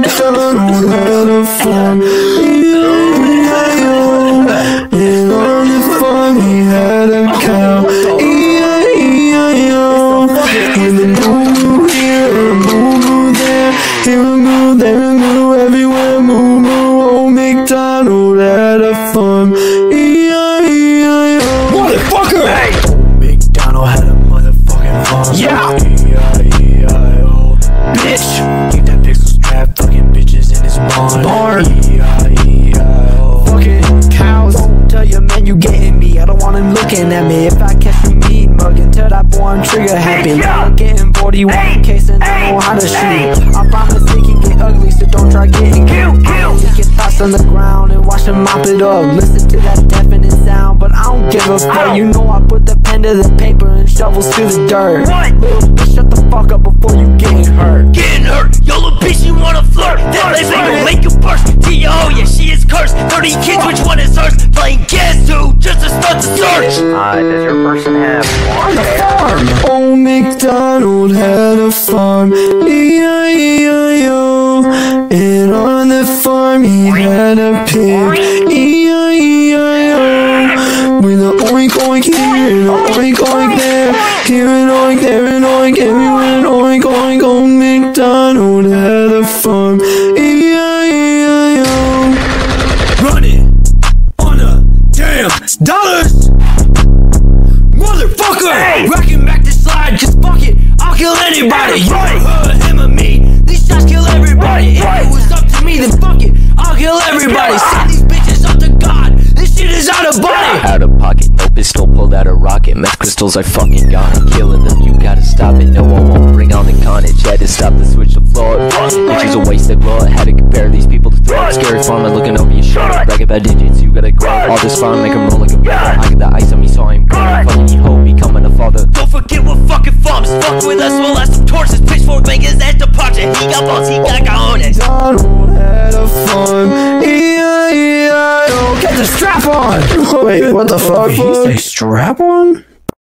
McDonald had a farm. E-I-E-I-O. And on the farm he had a cow. E-I-E-I-O. And the moo moo here, moo moo there. Here moo, there a moo, everywhere moo moo. Old McDonald had a farm. E-I-E-I-O. Motherfucker! McDonald had a motherfucking farm. Yeah. E-I-E-I-O. Oh. Bitch! Barn. Fucking cows. Don't tell your man you getting me. I don't want him looking at me. If I catch you mean mugging, tell that boy I'm trigger happy. I'm getting 41 case and I know how to shoot. I promise it can get ugly, so don't try getting cute. Your thoughts on the ground and watch them mop it up. Listen to that deafening sound, but I don't give a fuck. You know I put the pen to the paper and shovels to the dirt. Little bitch, shut the fuck up before you yeah, she is cursed 30 kids, which one is hers? Playing guess who, just to start the search Uh, does your person have farm. Old MacDonald had a farm. E-I-E-I-O. And on the farm he had a pig. E-I-E-I-O. With a oink oink here and a oink oink there. Here an oink, there an oink, everywhere an oink oink. Old MacDonald had a farm. Dollars! Motherfucker! Hey. Rocking back the slide, cause fuck it, I'll kill anybody! You heard him or me, these shots kill everybody! If it was up to me, then fuck it, I'll kill everybody! Ah. Send these bitches up to God, this shit is out of body! Out of pocket, no pistol pulled out a rocket. Meth crystals I fucking got it. Killing them, you gotta stop it. No, I won't bring on the carnage. Had to stop the switch to floor. Is a waste of blood. Had to compare these people to throw. Scary farmer looking over your shoulder. Digits, you gotta grow. All this fun, make 'em roll like a brother. I got the ice on me, so I'm gonna fucking you hoe, becoming a father. Don't forget what fucking farms Fuck with us, we'll last some torches Pitchfork make his ass departure He got balls, he got cojones MacDonald had a farm. E-I-E-I-O. Get the strap on! Wait, what the fuck? Did he say strap on?